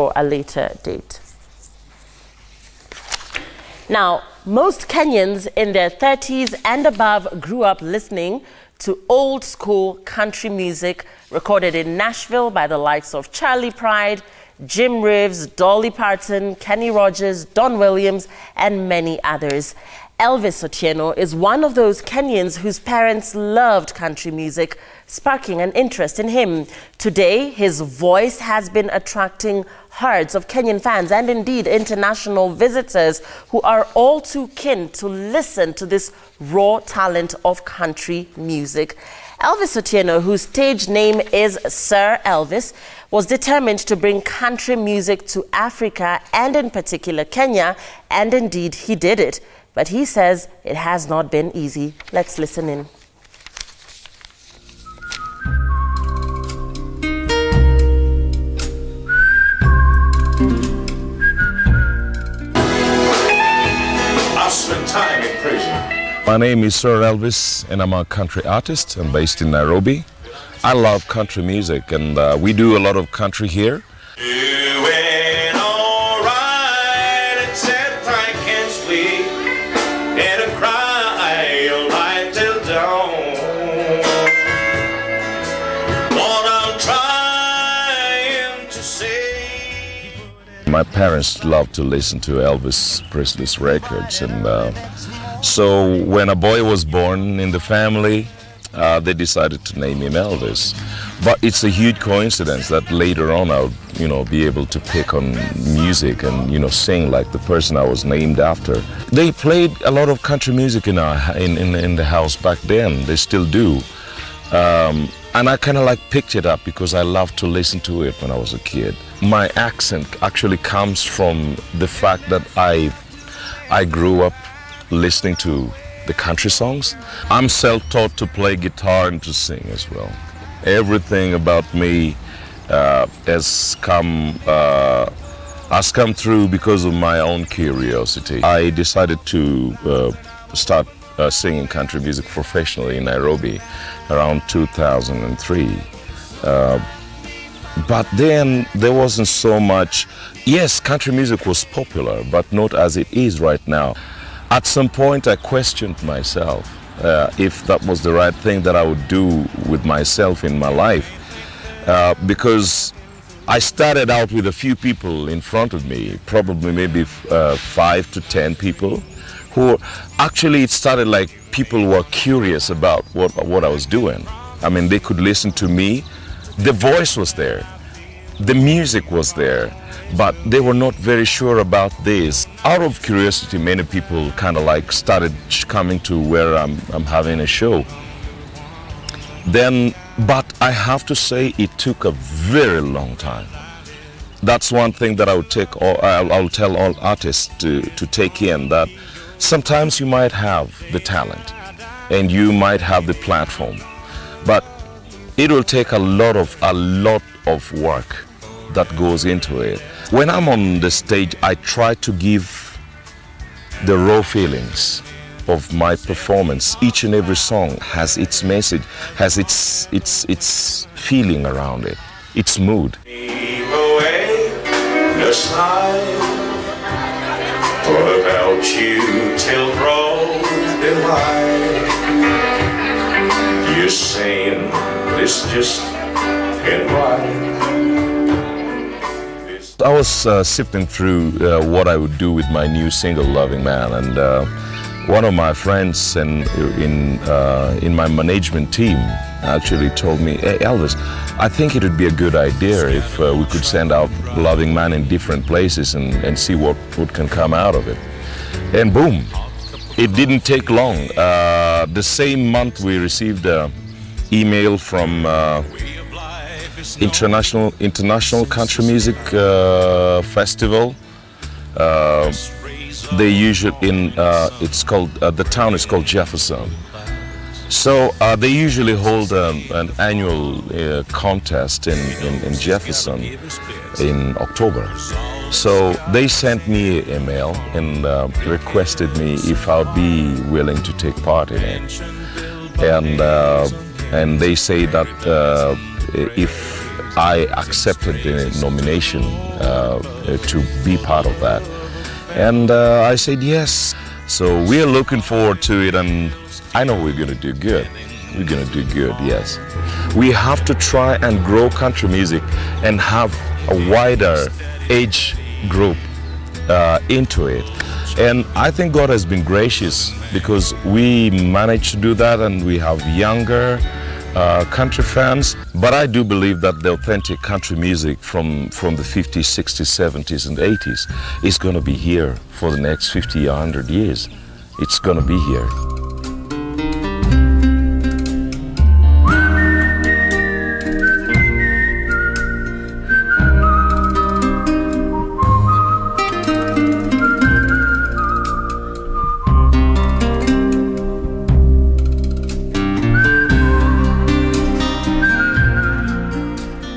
for a later date. Now, most Kenyans in their 30s and above grew up listening to old school country music recorded in Nashville by the likes of Charley Pride, Jim Reeves, Dolly Parton, Kenny Rogers, Don Williams, and many others. Elvis Otieno is one of those Kenyans whose parents loved country music, sparking an interest in him. Today, his voice has been attracting herds of Kenyan fans and indeed international visitors who are all too keen to listen to this raw talent of country music. Elvis Otieno, whose stage name is Sir Elvis, was determined to bring country music to Africa and in particular Kenya, and indeed he did it. But he says it has not been easy. Let's listen in. I've spent time in prison. My name is Sir Elvis, and I'm a country artist. I'm based in Nairobi. I love country music, and uh, we do a lot of country here. My parents loved to listen to Elvis Presley's records, and uh, so when a boy was born in the family, uh, they decided to name him Elvis. But it's a huge coincidence that later on I'll, you know, be able to pick on music and you know sing like the person I was named after. They played a lot of country music in our in in, in the house back then. They still do. Um, and I kind of like picked it up because I loved to listen to it when I was a kid. My accent actually comes from the fact that I I grew up listening to the country songs. I'm self-taught to play guitar and to sing as well. Everything about me uh, has come uh, has come through because of my own curiosity. I decided to uh, start uh, singing country music professionally in Nairobi around 2003. Uh, but then there wasn't so much. Yes, country music was popular, but not as it is right now. At some point, I questioned myself uh, if that was the right thing that I would do with myself in my life, uh, because I started out with a few people in front of me, probably maybe uh, five to ten people, who actually it started like people were curious about what what I was doing. I mean, they could listen to me. The voice was there, the music was there, but they were not very sure about this. Out of curiosity, many people kind of like started coming to where I'm, I'm having a show. Then, but I have to say, it took a very long time. That's one thing that I would take. or I'll, I'll tell all artists to, to take in that sometimes you might have the talent and you might have the platform, but it will take a lot of a lot of work that goes into it. When I'm on the stage, I try to give the raw feelings of my performance. Each and every song has its message, has its its its feeling around it, its mood. About you till broad daylight? You're saying this just ain't right. I was uh, sifting through uh, what I would do with my new single, "Loving Man," and uh, one of my friends in in uh, in my management team actually told me, "Hey, Elvis, I think it would be a good idea if uh, we could send out "Loving Man" in different places and, and see what what can come out of it." And boom, it didn't take long. Uh, the same month, we received an email from. Uh, International International Country Music uh, Festival. Uh, they usually in uh, it's called uh, the town is called Jefferson. So uh, they usually hold um, an annual uh, contest in, in, in Jefferson in October. So they sent me an email and uh, requested me if I'd be willing to take part in it. And uh, and they say that uh, if I accepted the nomination uh, to be part of that. And I said yes. So we are looking forward to it, and I know we're going to do good. We're going to do good, yes. We have to try and grow country music and have a wider age group uh, into it. And I think God has been gracious because we managed to do that and we have younger uh, country fans. But I do believe that the authentic country music from, from the 50s, 60s, 70s, and 80s is going to be here for the next 50 or 100 years. It's going to be here.